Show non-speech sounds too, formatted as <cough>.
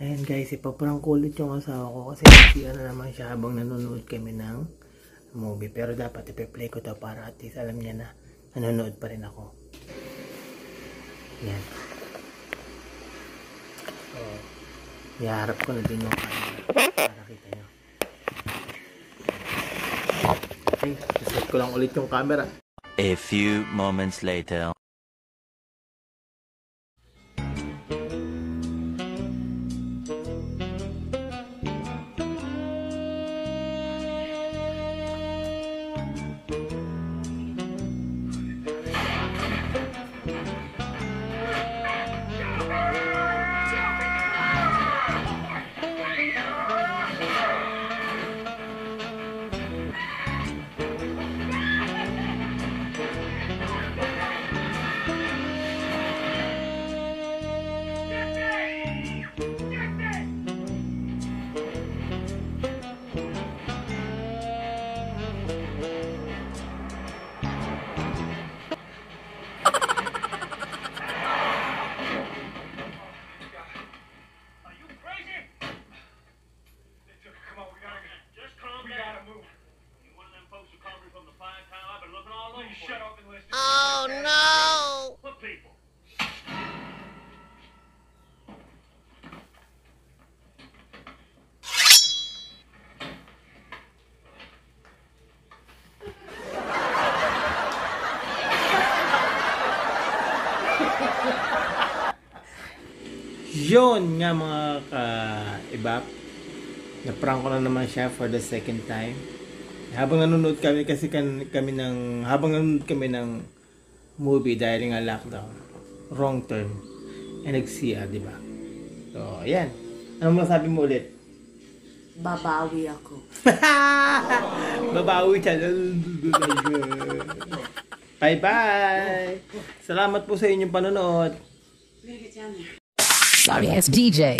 Ayan guys, ipaprank ulit yung asawa ko kasi si ano naman siya habang nanonood kami ng movie. Pero dapat ipe-play ko to para at least alam niya na nanonood pa rin ako. Yan. So, iharap ko na din yung camera para kita nyo. Okay, set ko lang ulit yung camera. A few moments later. Please shut up and listen. Oh no! What people? Yun nga mga ka-ibap. Na-prank ko na naman siya for the second time. Habang nanonood kami kasi kan, kami ng habang nanonood kami ng movie dahil nga lockdown. Wrong turn. And nag-CR, di ba? So, ayan. Ano masabi mo ulit? Babawi ako. <laughs> Babawi siya. Bye-bye! Salamat po sa inyong panonood. Sorry ass DJ.